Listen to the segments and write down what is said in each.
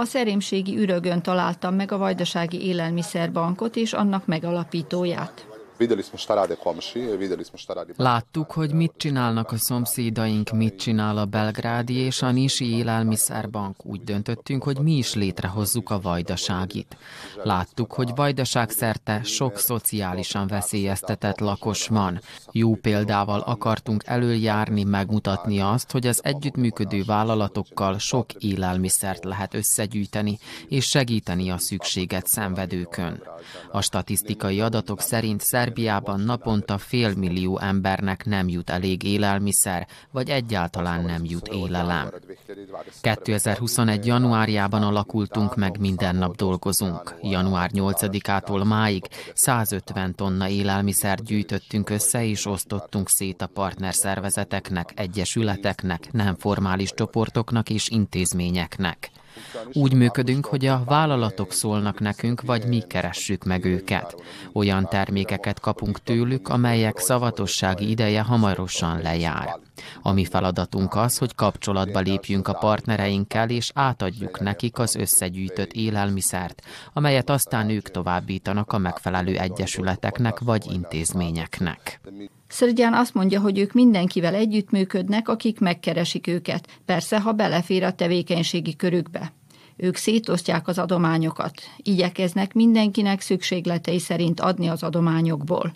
A szerémségi ürögön találtam meg a Vajdasági Élelmiszerbankot és annak megalapítóját. Láttuk, hogy mit csinálnak a szomszédaink, mit csinál a Belgrádi és a Nisi Élelmiszerbank. Úgy döntöttünk, hogy mi is létrehozzuk a vajdaságit. Láttuk, hogy vajdaság szerte sok szociálisan veszélyeztetett lakos van. Jó példával akartunk előjárni, megmutatni azt, hogy az együttműködő vállalatokkal sok élelmiszert lehet összegyűjteni és segíteni a szükséget szenvedőkön. A statisztikai adatok szerint Szerbiában naponta fél millió embernek nem jut elég élelmiszer, vagy egyáltalán nem jut élelem. 2021. januárjában alakultunk meg, minden nap dolgozunk. Január 8-ától máig 150 tonna élelmiszer gyűjtöttünk össze és osztottunk szét a partnerszervezeteknek, egyesületeknek, nem formális csoportoknak és intézményeknek. Úgy működünk, hogy a vállalatok szólnak nekünk, vagy mi keressük meg őket. Olyan termékeket kapunk tőlük, amelyek szavatossági ideje hamarosan lejár. A mi feladatunk az, hogy kapcsolatba lépjünk a partnereinkkel, és átadjuk nekik az összegyűjtött élelmiszert, amelyet aztán ők továbbítanak a megfelelő egyesületeknek vagy intézményeknek. Szörgyán azt mondja, hogy ők mindenkivel együttműködnek, akik megkeresik őket, persze, ha belefér a tevékenységi körükbe. Ők szétosztják az adományokat, igyekeznek mindenkinek szükségletei szerint adni az adományokból.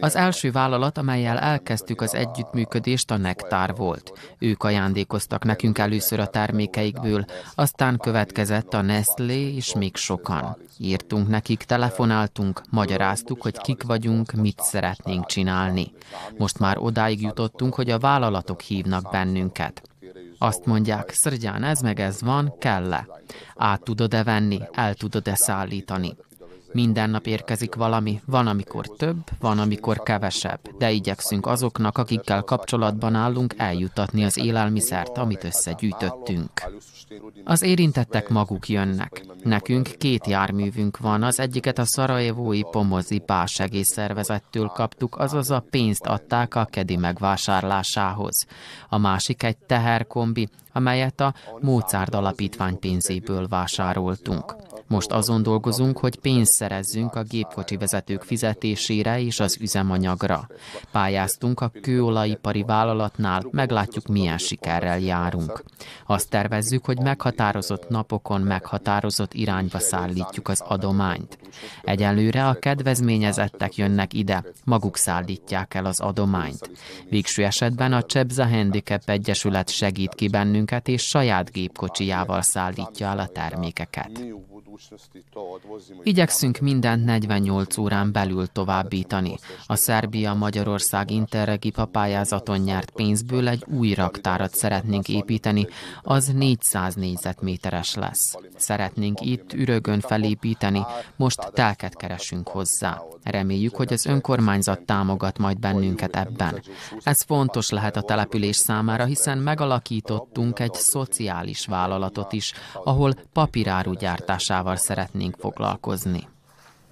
Az első vállalat, amelyel elkezdtük az együttműködést, a Nektár volt. Ők ajándékoztak nekünk először a termékeikből, aztán következett a Nestlé és még sokan. Írtunk nekik, telefonáltunk, magyaráztuk, hogy kik vagyunk, mit szeretnénk csinálni. Most már odáig jutottunk, hogy a vállalatok hívnak bennünket. Azt mondják, Szrgyán, ez meg ez van, kell-e? Át tudod-e venni, el tudod-e szállítani? Minden nap érkezik valami, van amikor több, van amikor kevesebb, de igyekszünk azoknak, akikkel kapcsolatban állunk, eljutatni az élelmiszert, amit összegyűjtöttünk. Az érintettek maguk jönnek. Nekünk két járművünk van, az egyiket a Szarajevói Pomozi Pásegészszervezettől kaptuk, azaz a pénzt adták a kedi megvásárlásához. A másik egy teherkombi, amelyet a Mozart alapítvány pénzéből vásároltunk. Most azon dolgozunk, hogy pénzt szerezzünk a gépkocsi vezetők fizetésére és az üzemanyagra. Pályáztunk a kőolajipari vállalatnál, meglátjuk milyen sikerrel járunk. Azt tervezzük, hogy meghatározott napokon meghatározott irányba szállítjuk az adományt. Egyelőre a kedvezményezettek jönnek ide, maguk szállítják el az adományt. Végső esetben a Csebza Handicap Egyesület segít ki bennünket, és saját gépkocsijával szállítja el a termékeket. Igyekszünk mindent 48 órán belül továbbítani. A Szerbia-Magyarország Interregipa pályázaton nyert pénzből egy új raktárat szeretnénk építeni, az 400 négyzetméteres lesz. Szeretnénk itt ürögön felépíteni, most telket keresünk hozzá. Reméljük, hogy az önkormányzat támogat majd bennünket ebben. Ez fontos lehet a település számára, hiszen megalakítottunk egy szociális vállalatot is, ahol papíráru gyártásával szeretnénk foglalkozni.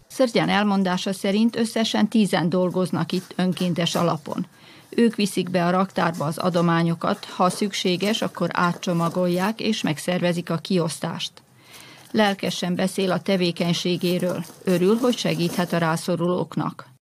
Szörgyán elmondása szerint összesen tízen dolgoznak itt önkéntes alapon. Ők viszik be a raktárba az adományokat, ha szükséges, akkor átcsomagolják és megszervezik a kiosztást. Lelkesen beszél a tevékenységéről, örül, hogy segíthet a rászorulóknak.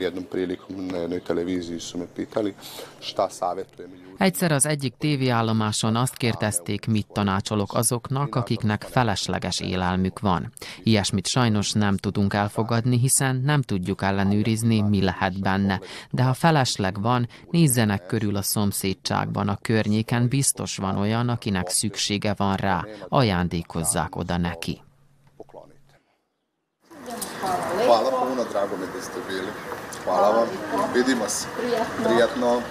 Jednom prilikom na jednoj televiziji su me pitali šta savjetujem Egyszer az egyik tévéállomáson azt kérdezték, mit tanácsolok azoknak, akiknek felesleges élelmük van. Ilyesmit sajnos nem tudunk elfogadni, hiszen nem tudjuk ellenőrizni, mi lehet benne. De ha felesleg van, nézzenek körül a szomszédságban, a környéken biztos van olyan, akinek szüksége van rá, ajándékozzák oda neki. Drago mi da ste bili. Hvala vam. Vidimo se. Prijatno.